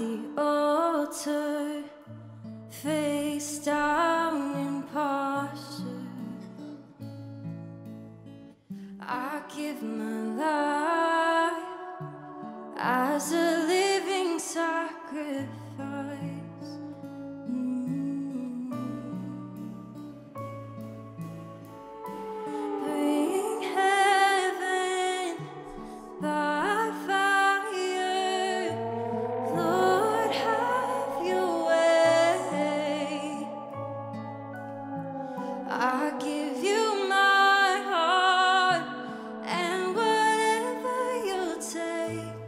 the altar, face down in posture. I give my life as a. light.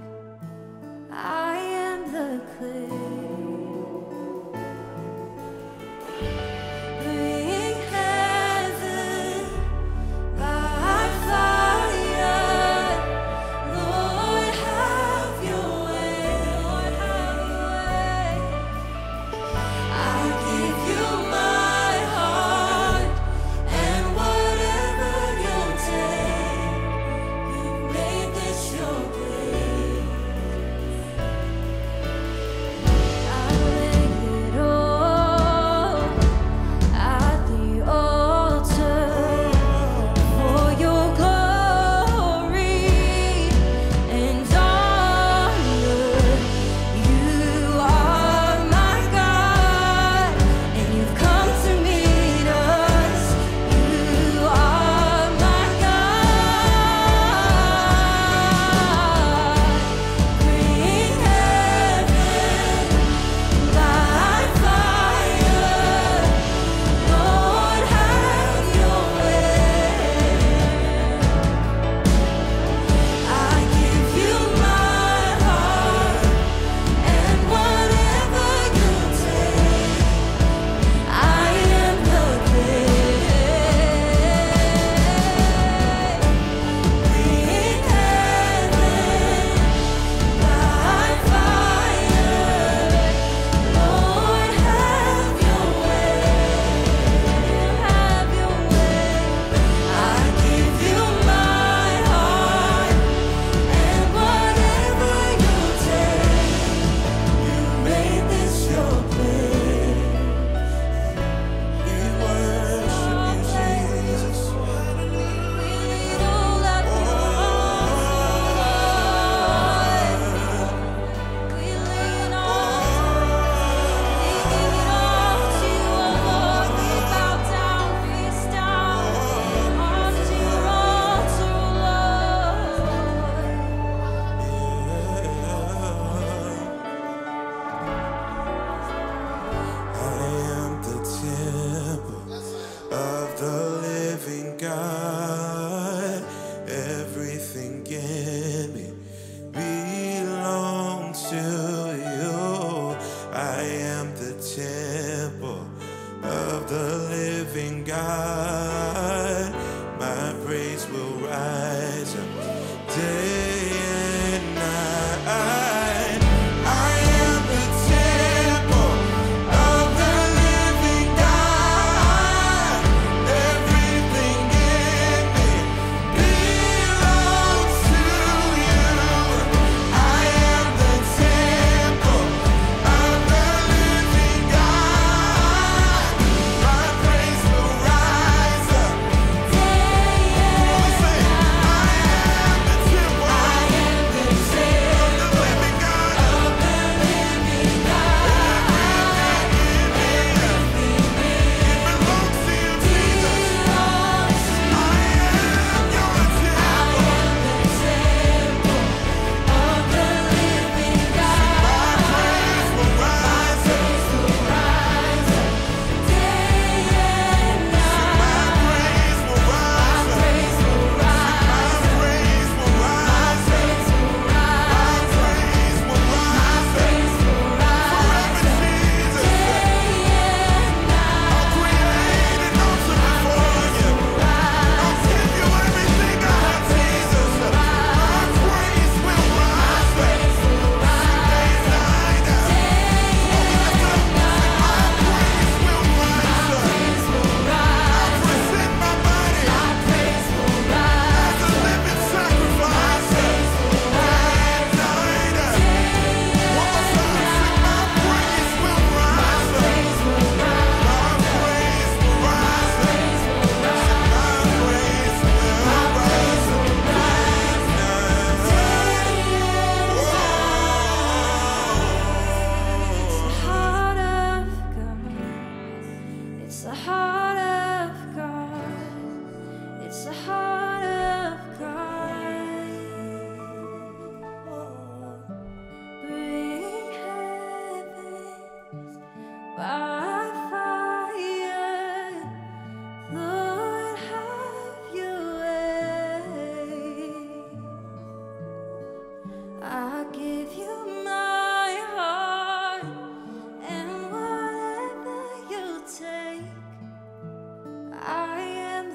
will rise.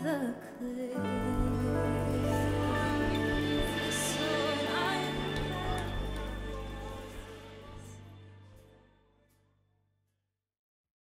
The cliff.